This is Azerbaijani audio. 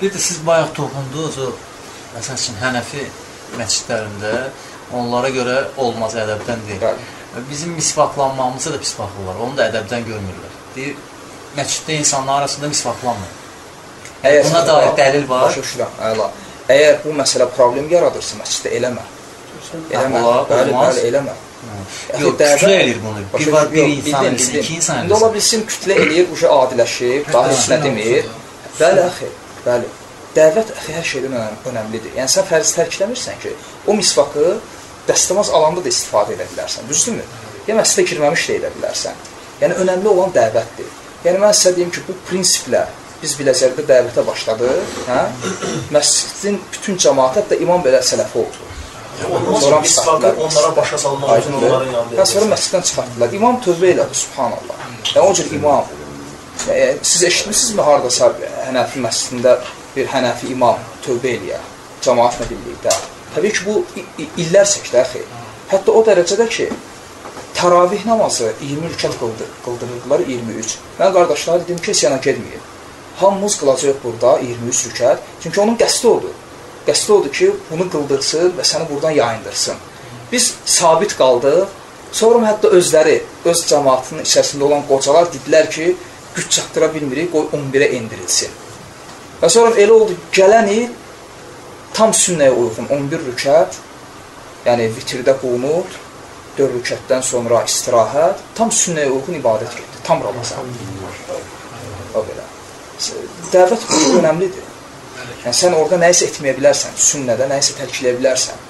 Bir də siz bayaq toxundunuz o məsəl üçün Hənəfi məscidlərində onlara görə olmaz ədəbdən deyil. Bəli. Bizim misvaqlanmamızı da pis baxırlar. Onu da ədəbdən görmürlər. Deyir, məsciddə insanlar arasında misvaqlanmır. Əgər Buna dair dəlil var. Başa düşürəm, əla. Əgər bu məsələ problem yaradırsa məsciddə eləmə. Eləmə. Bəli, bəli, eləmə. Yox, dəvə- kütlə eləyir bunu. Bir var bir yox, insan bildim. iki insan İndi ola bilsin. kütlə eləyir, uca adiləşir, daha heç nə demir. Bəli, axı, bəli. Dəvət axı hər şeydən önəm, önəmlidir. Yəni sən fərz tərkləmirsən ki, o misvakı dəstəmaz alanda da istifadə edə bilərsən, düzdürmü? Ya məscidə girməmiş də edə bilərsən. Yəni önəmli olan dəvətdir. Yəni mən sizə deyim ki, bu prinsiplə biz Biləcərdə dəvətə başladıq, hə? Məscidin bütün cəmaət, hətta imam belə sələfi oldu. Sonra ki, misvakı onlara başa salmaq üçün onların yanında Hə, sonra məsciddən çıxartdılar. İmam tövbə elədi, subhanallah. Yəni o cür imam. E, siz eşitmisinizmi hardasa Hənəfi məscidində bir Hənəfi imam tövbə eləyə cəmaatla birlikdə? Təbii ki, bu illər çəkdi axı. Hətta o dərəcədə ki, təravih namazı 20 rükət qıldı, qıldırırdılar 23. Mən qardaşlara dedim ki, yana getməyin. Hamımız qılacaq burada 23 rükət. Çünki onun qəsdi odur. Qəsdi odur ki, bunu qıldırsın və səni buradan yayındırsın. Biz sabit qaldıq. Sonra hətta özləri, öz cəmaatının içərisində olan qocalar dedilər ki, güc çatdıra bilmirik, qoy 11-ə endirilsin. Və sonra elə oldu, gələn il tam sünnəyə uyğun 11 rükət, yəni vitirdə qunut, 4 rükətdən sonra istirahət, tam sünnəyə uyğun ibadət getdi, tam Ramazan. O belə. Dəvət bu önəmlidir. Yəni sən orada nəyisə etməyə bilərsən, sünnədə nəyisə tərk edə bilərsən.